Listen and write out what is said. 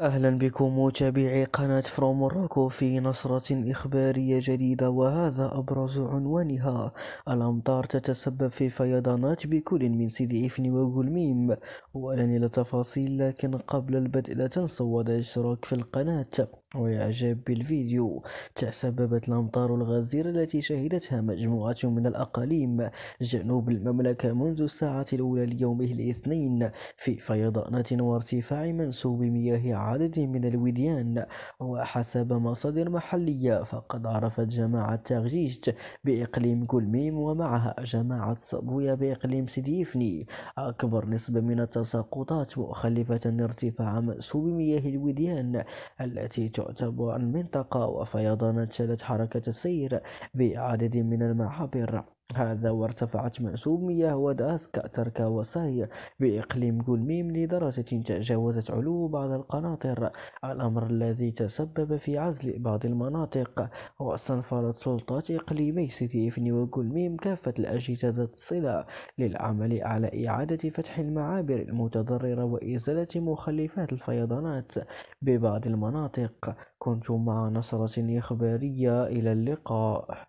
أهلا بكم متابعي قناة فروم موروكو في نصرة إخبارية جديدة وهذا أبرز عنوانها. الأمطار تتسبب في فيضانات بكل من سيدي إفني وغلميم. ولن إلى تفاصيل لكن قبل البدء لا تنسوا وضع الاشتراك في القناة. وإعجاب بالفيديو. تسببت الأمطار الغزيرة التي شهدتها مجموعة من الأقاليم جنوب المملكة منذ الساعة الأولى ليومه الاثنين في فيضانات وارتفاع منسوب مياه عدد من الوديان وحسب مصادر محلية فقد عرفت جماعة تاغجيجت بإقليم كلميم ومعها جماعة صبويا بإقليم سيديفني. أكبر نسبة من التساقطات مخلفة ارتفاع منسوب مياه الوديان التي تعتبر المنطقة وفيضانات شلت حركة السير بعدد من المعابر. هذا وارتفعت منسوب مياه وداسكا تركا وساي بإقليم جولميم لدرجة تجاوزت علو بعض القناطر. الأمر الذي تسبب في عزل بعض المناطق واستنفرت سلطات إقليمي سيتي إفني وجولميم كافة الأجهزة ذات الصلة للعمل على إعادة فتح المعابر المتضررة وإزالة مخلفات الفيضانات ببعض المناطق. كنت مع نصرة إخبارية إلى اللقاء.